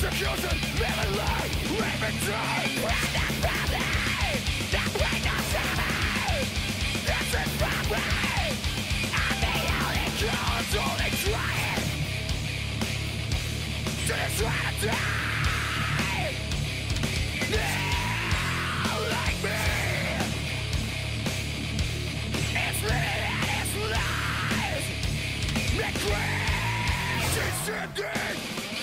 Persecution, melee, rape and drive When I'm family, the pain of This is family I'm the only cause, only trying To try to die Now, like me It's living and it's lies Regret, she's sinking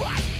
What?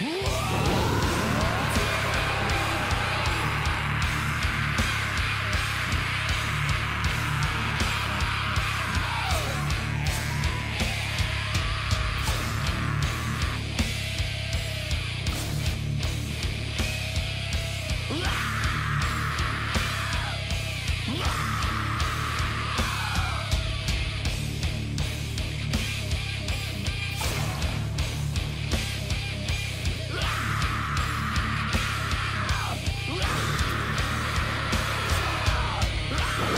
Live! you